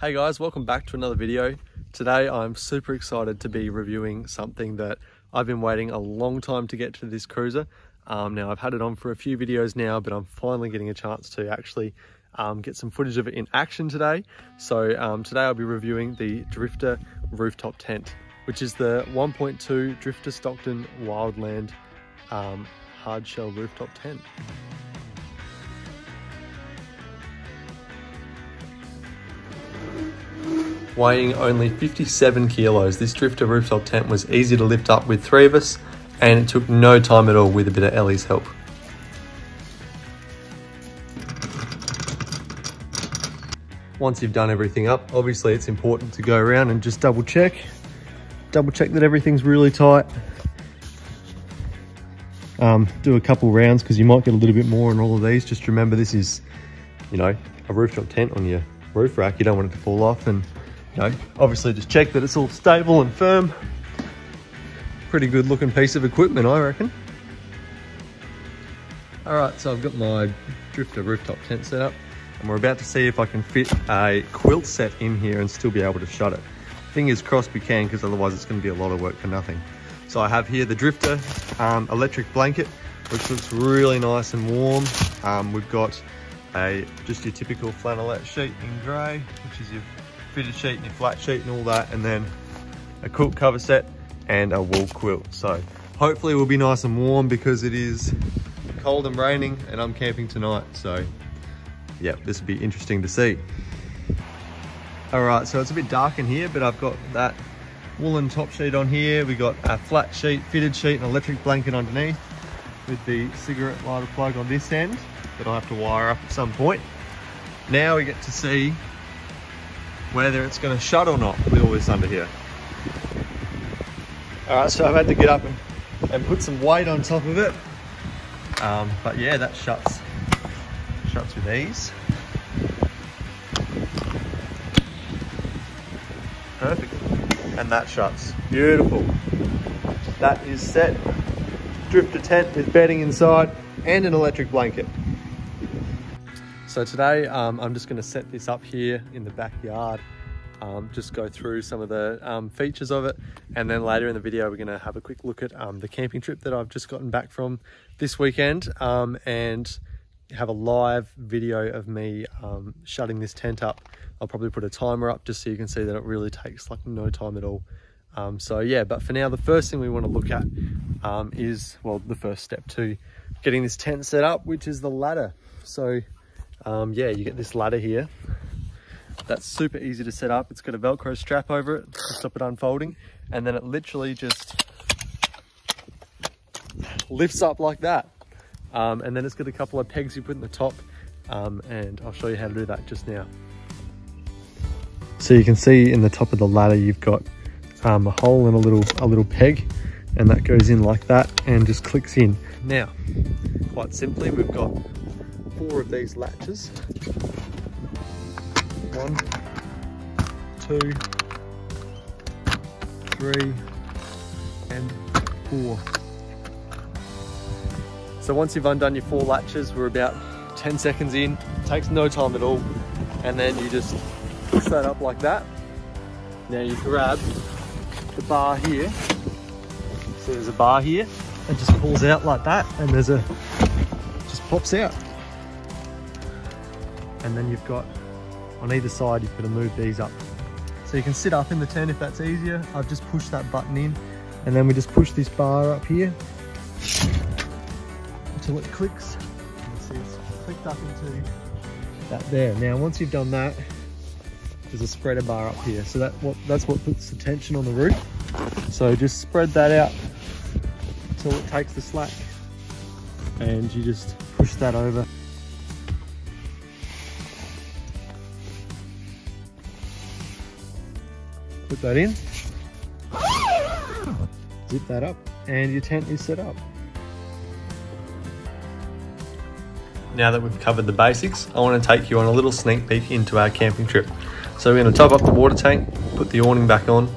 Hey guys, welcome back to another video. Today I'm super excited to be reviewing something that I've been waiting a long time to get to this cruiser. Um, now I've had it on for a few videos now, but I'm finally getting a chance to actually um, get some footage of it in action today. So um, today I'll be reviewing the Drifta rooftop tent, which is the 1.2 Drifta Stockton Wild Land um, hard shell rooftop tent. Weighing only 57 kilos, this Drifta rooftop tent was easy to lift up with three of us and it took no time at all with a bit of Ellie's help. Once you've done everything up, obviously it's important to go around and just double check. Double check that everything's really tight. Um, do a couple rounds because you might get a little bit more on all of these. Just remember this is, you know, a rooftop tent on your roof rack. You don't want it to fall off and know, obviously just check that it's all stable and firm. Pretty good looking piece of equipment, I reckon. All right, so I've got my Drifta rooftop tent set up and we're about to see if I can fit a quilt set in here and still be able to shut it. Fingers crossed we can because otherwise it's going to be a lot of work for nothing. So I have here the Drifta um, electric blanket which looks really nice and warm. Um, we've got a just your typical flannelette sheet in grey which is your fitted sheet and your flat sheet and all that and then a quilt cover set and a wool quilt. So hopefully we'll be nice and warm because it is cold and raining and I'm camping tonight. So yeah this will be interesting to see. All right so it's a bit dark in here but I've got that woolen top sheet on here. We got a flat sheet fitted sheet and electric blanket underneath with the cigarette lighter plug on this end that I'll have to wire up at some point. Now we get to see whether it's going to shut or not with all this under here. All right, so I've had to get up and, and put some weight on top of it. Um, but yeah, that shuts, shuts with ease. Perfect. And that shuts. Beautiful. That is set. Drifta tent with bedding inside and an electric blanket. So today um, I'm just going to set this up here in the backyard, um, just go through some of the um, features of it and then later in the video we're going to have a quick look at um, the camping trip that I've just gotten back from this weekend um, and have a live video of me um, shutting this tent up. I'll probably put a timer up just so you can see that it really takes like no time at all. so yeah, but for now the first thing we want to look at is, well, the first step to getting this tent set up, which is the ladder. So um, yeah, you get this ladder here. That's super easy to set up. It's got a Velcro strap over it to stop it unfolding. And then it literally just lifts up like that. Um, and then it's got a couple of pegs you put in the top. Um, and I'll show you how to do that just now. So you can see in the top of the ladder, you've got um, a hole and a little, a little peg and that goes in like that and just clicks in. Now, quite simply, we've got four of these latches. One, two, three, and four. So once you've undone your four latches, we're about 10 seconds in, takes no time at all. And then you just push that up like that. Now you grab the bar here. So there's a bar here, and just pulls out like that, and there's a, just pops out and then you've got on either side you've got to move these up. So you can sit up in the tent if that's easier. I've just pushed that button in and then we just push this bar up here until it clicks. You see it's clicked up into that there. Now once you've done that there's a spreader bar up here. So that what that's what puts the tension on the roof. So just spread that out until it takes the slack and you just push that over Put that in. Zip that up and your tent is set up. Now that we've covered the basics, I want to take you on a little sneak peek into our camping trip. So we're going to top up the water tank, put the awning back on,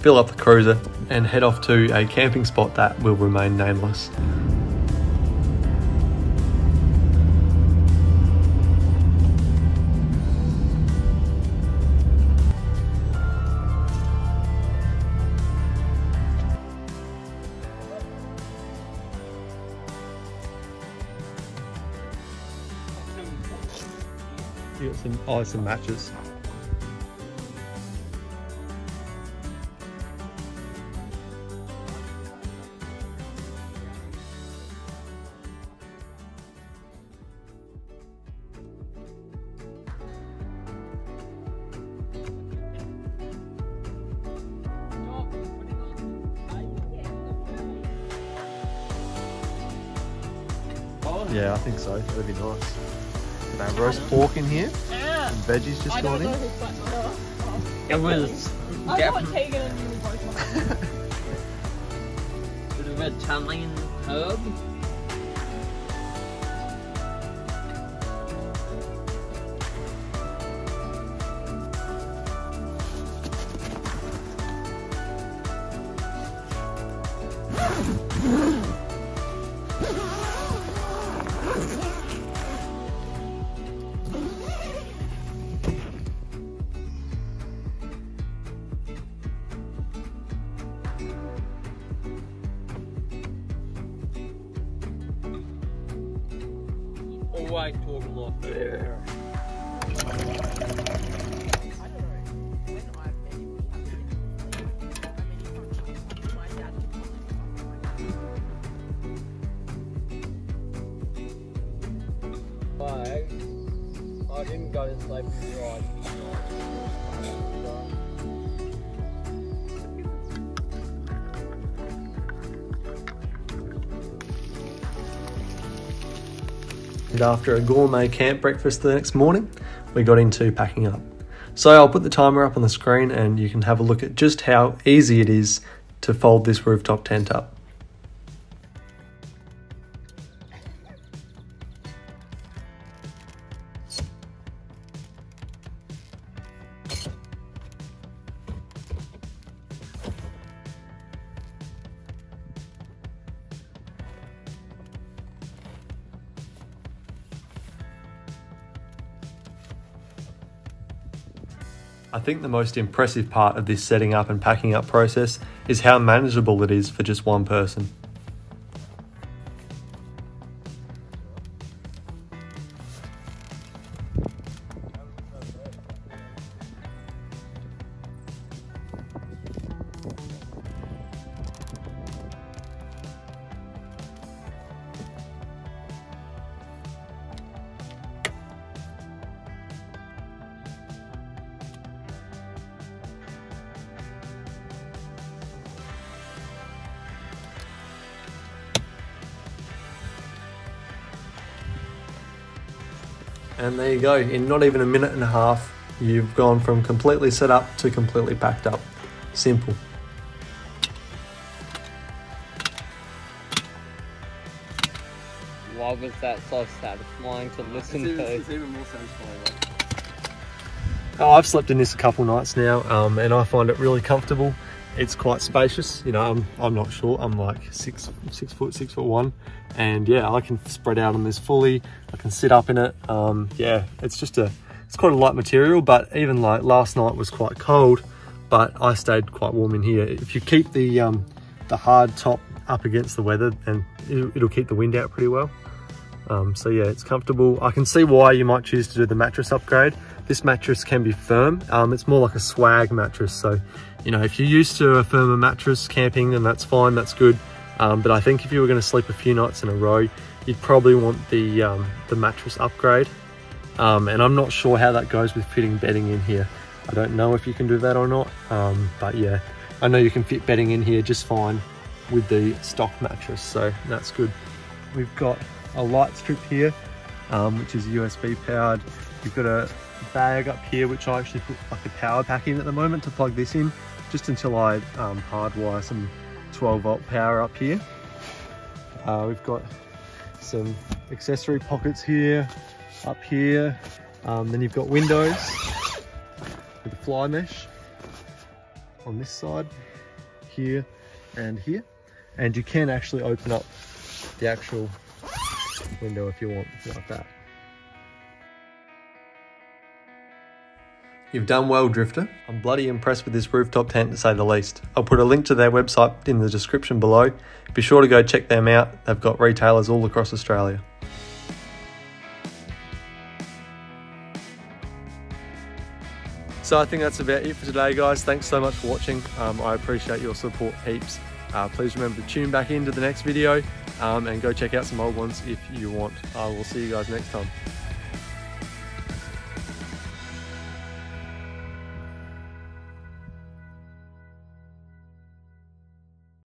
fill up the cruiser and head off to a camping spot that will remain nameless. Some, oh, some matches. Yeah, I think so. That'd be nice. Got our roast pork in here. Yeah. Some veggies just I gone in. who it was I yeah, thought Tegan and you were both bit of Italian herb. Always talking like there. But I didn't go to sleep with your And after a gourmet camp breakfast the next morning, we got into packing up. So I'll put the timer up on the screen and you can have a look at just how easy it is to fold this rooftop tent up. I think the most impressive part of this setting up and packing up process is how manageable it is for just one person. And there you go, in not even a minute and a half, you've gone from completely set up to completely packed up. Simple. Why was that so satisfying to listen to? even more satisfying. Oh, I've slept in this a couple nights now, um, and I find it really comfortable. It's quite spacious. You know, I'm I'm not short. I'm like six six foot six foot one, and yeah, I can spread out on this fully. I can sit up in it. Um, yeah, it's just a it's quite a light material. But even like last night was quite cold, but I stayed quite warm in here. If you keep the um, the hard top up against the weather, and it'll, it'll keep the wind out pretty well. Um, so yeah, it's comfortable. I can see why you might choose to do the mattress upgrade. This mattress can be firm. Um, it's more like a swag mattress. So, you know, if you're used to a firmer mattress camping, then that's fine, that's good. Um, but I think if you were gonna sleep a few nights in a row, you'd probably want the, um, the mattress upgrade. Um, and I'm not sure how that goes with fitting bedding in here. I don't know if you can do that or not. Um, but yeah, I know you can fit bedding in here just fine with the stock mattress. So that's good. We've got a light strip here, um, which is USB powered. You've got a bag up here, which I actually put like a power pack in at the moment to plug this in, just until I um, hardwire some 12 volt power up here. Uh, we've got some accessory pockets here, up here. Um, then you've got windows with a fly mesh on this side, here and here. And you can actually open up the actual window if you want, like that. You've done well, Drifta. I'm bloody impressed with this rooftop tent to say the least. I'll put a link to their website in the description below. Be sure to go check them out. They've got retailers all across Australia. So I think that's about it for today, guys. Thanks so much for watching. Um, I appreciate your support heaps. Uh, please remember to tune back into the next video um, and go check out some old ones if you want. I will see you guys next time.